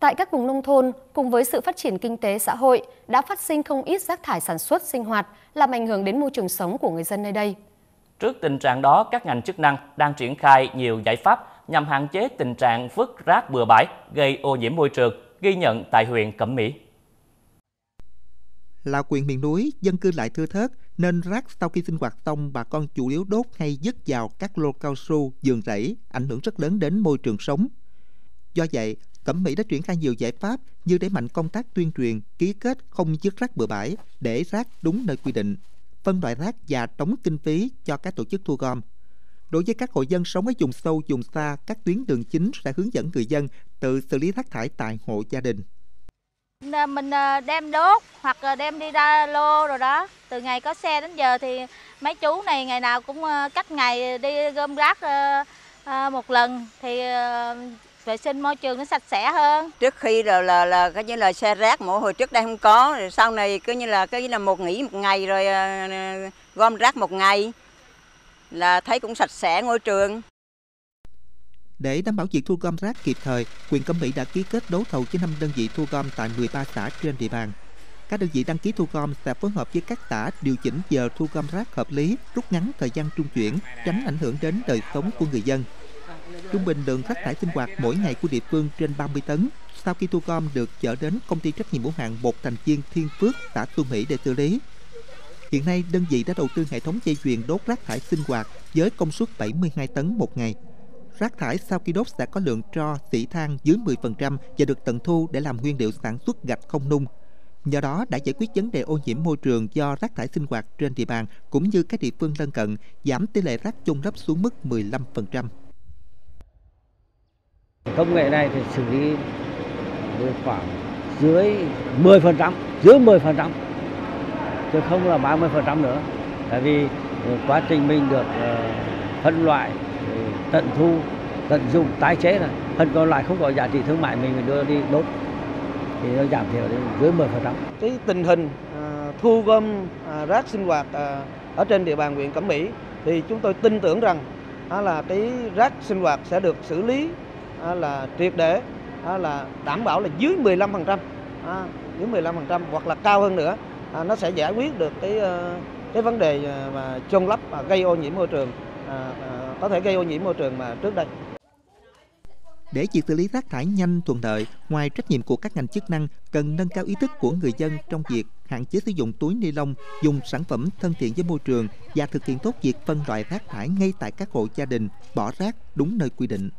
Tại các vùng nông thôn, cùng với sự phát triển kinh tế xã hội, đã phát sinh không ít rác thải sản xuất sinh hoạt, làm ảnh hưởng đến môi trường sống của người dân nơi đây. Trước tình trạng đó, các ngành chức năng đang triển khai nhiều giải pháp nhằm hạn chế tình trạng vứt rác bừa bãi gây ô nhiễm môi trường, ghi nhận tại huyện Cẩm Mỹ. Là huyện miền núi, dân cư lại thưa thớt, nên rác sau khi sinh hoạt xong bà con chủ yếu đốt hay dứt vào các lô cao su, giường rẫy, ảnh hưởng rất lớn đến môi trường sống. Do vậy, Cẩm Mỹ đã triển khai nhiều giải pháp như đẩy mạnh công tác tuyên truyền, ký kết không dứt rác bừa bãi, để rác đúng nơi quy định, phân loại rác và đóng kinh phí cho các tổ chức thu gom. Đối với các hộ dân sống ở vùng sâu, vùng xa, các tuyến đường chính sẽ hướng dẫn người dân tự xử lý rác thải tại hộ gia đình. Mình ờ, đem đốt hoặc ờ, đem đi ra lô rồi đó. Từ ngày có xe đến giờ thì mấy chú này ngày nào cũng ờ, cách ngày đi gom rác một lần thì vệ sinh môi trường nó sạch sẽ hơn. Trước khi là là là cái như là xe rác mỗi hồi trước đây không có, rồi sau này cứ như là cái là một nghỉ một ngày rồi uh, gom rác một ngày là thấy cũng sạch sẽ môi trường. Để đảm bảo việc thu gom rác kịp thời, quyền Cẩm Mỹ đã ký kết đấu thầu với 5 đơn vị thu gom tại 13 xã trên địa bàn. Các đơn vị đăng ký thu gom sẽ phối hợp với các xã điều chỉnh giờ thu gom rác hợp lý, rút ngắn thời gian trung chuyển, tránh ảnh hưởng đến đời sống của người dân. Trung bình lượng rác thải sinh hoạt mỗi ngày của địa phương trên 30 tấn. Sau khi thu gom được chở đến công ty trách nhiệm hữu hạn bột thành viên Thiên Phước, xã Xuân Mỹ để xử lý. Hiện nay, đơn vị đã đầu tư hệ thống dây chuyền đốt rác thải sinh hoạt với công suất 72 tấn một ngày. Rác thải sau khi đốt sẽ có lượng tro, xỉ than dưới 10% và được tận thu để làm nguyên liệu sản xuất gạch không nung. Nhờ đó đã giải quyết vấn đề ô nhiễm môi trường do rác thải sinh hoạt trên địa bàn cũng như các địa phương lân cận, giảm tỷ lệ rác chôn lấp xuống mức 15%. Công nghệ này thì xử lý khoảng dưới 10%, dưới 10%, chứ không là 30% nữa. Tại vì ờ, quá trình mình được ờ, phân loại, ừ, tận thu, tận dụng, tái chế là phần còn lại không có giá trị thương mại mình đưa đi đốt thì nó giảm thiểu đến dưới 10%. Cái tình hình ờ, thu gom rác sinh hoạt ở trên địa bàn huyện Cẩm Mỹ thì chúng tôi tin tưởng rằng là cái rác sinh hoạt sẽ được xử lý là triệt để là đảm bảo là dưới 15% dưới 15% hoặc là cao hơn nữa à, nó sẽ giải quyết được cái ờ, cái vấn đề ờ, mà chôn lấp và gây ô nhiễm môi trường à, à, có thể gây ô nhiễm môi trường mà trước đây. Để việc xử lý rác thải nhanh thuận lợi, ngoài trách nhiệm của các ngành chức năng cần nâng cao ý thức của người dân trong việc hạn chế sử dụng túi ni lông, dùng sản phẩm thân thiện với môi trường và thực hiện tốt việc phân loại rác thải ngay tại các hộ gia đình, bỏ rác đúng nơi quy định.